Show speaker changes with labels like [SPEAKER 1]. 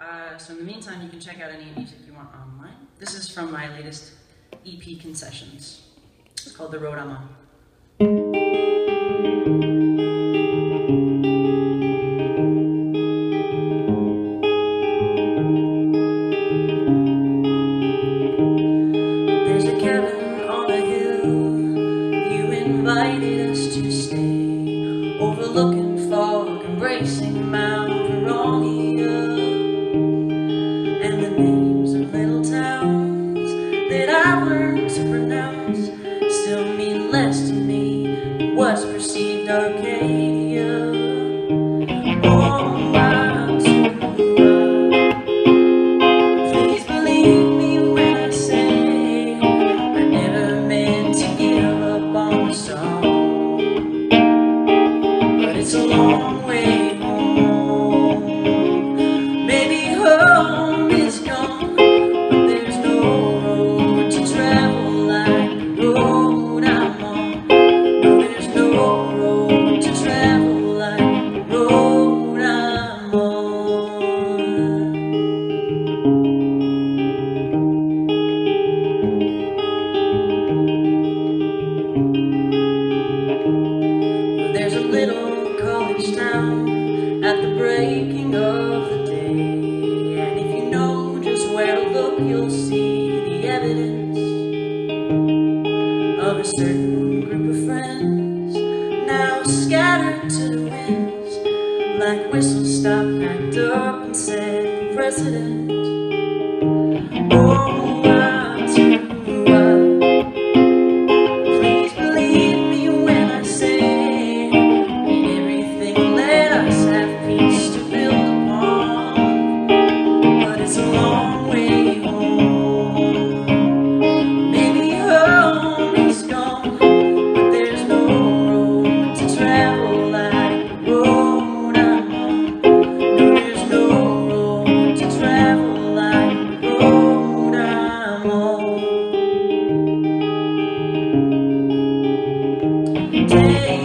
[SPEAKER 1] Uh, so in the meantime, you can check out any music you want online. This is from my latest EP, Concessions. It's called The Road I'm On. Invited us to stay, overlooking it's a long way home. Maybe home is gone, but there's no road to travel like the road I'm on. No, there's no road to travel like the road I'm on. There's a little town at the breaking of the day. And if you know just where to look, you'll see the evidence of a certain group of friends now scattered to the winds like whistles stopped, packed up, and set precedent. Oh, day.